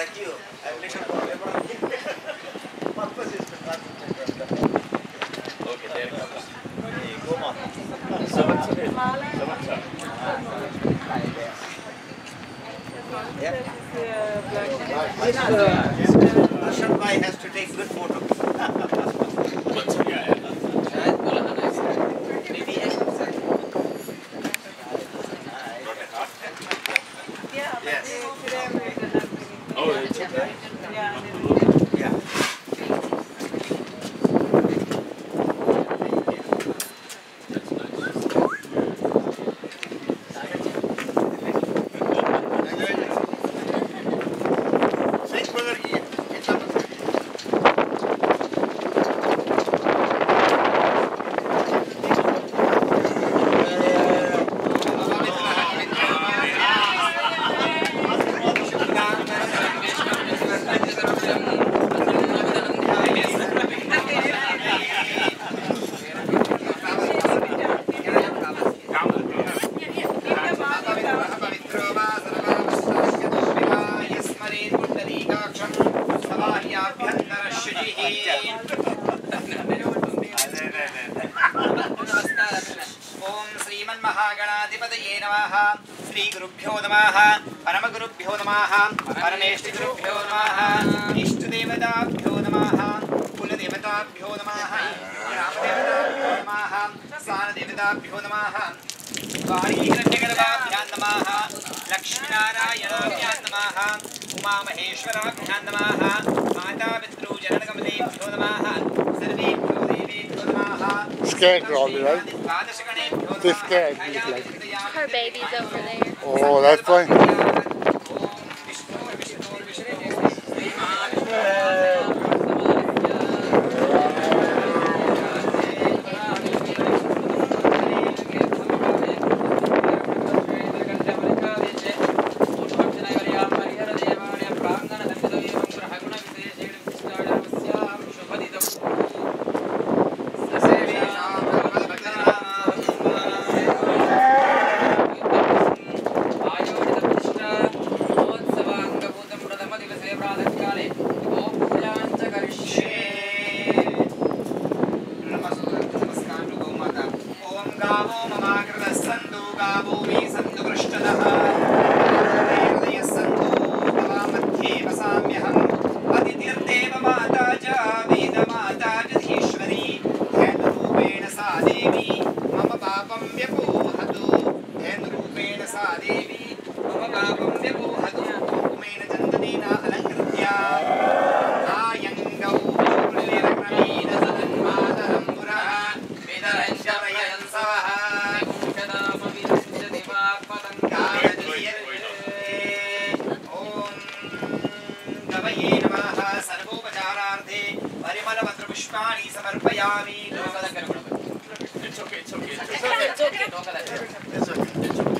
like you, is Okay, uh, Ashan Bhai has to take good. श्रीमन्महागणाधिपतये नमः। श्रीगुरुभ्यो नमः। परमगुरुभ्यो नमः। परमेष्टिगुरुभ्यो नमः। इष्टदेवताभ्यो नमः। कुलदेवताभ्यो नमः। ग्रामदेवताभ्यो नमः। स्थानदेवताभ्यो नमः। वारीहिरण्यगर्भाभ्यां नमः। लक्ष्मीनारायणाभ्यां नमः। उमामहेश्वराभ्यां नमः। मातापितृजनकमलेभ्यो नमः। सर्वेभ्यो scared probably, right? They're scared. Like. Her baby's over there. Oh, that's fine. Pushpani Samarpayami. It's okay, it's okay. It's okay, it's okay. It's okay. It's okay. It's okay. It's okay.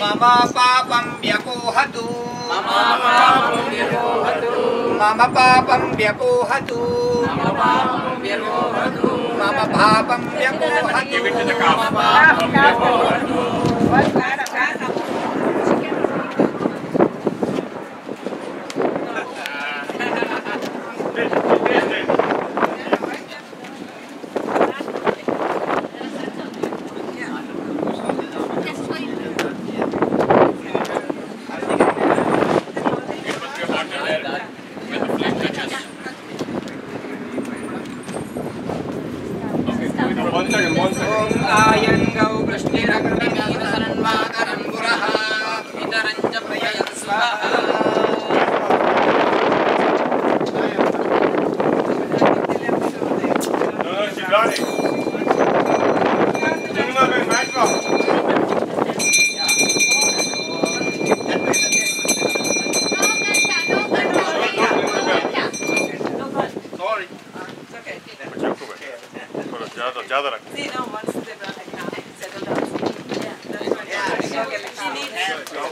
मम पापं व्यपोहतु मम पापं व्यपोहतु मम पापं व्यपोहतु मम पापं व्यपोहतु। मम पापं व्यपोहतु। मम पापं व्यपोहतु। Bye.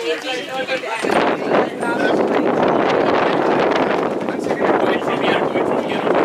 Thank you.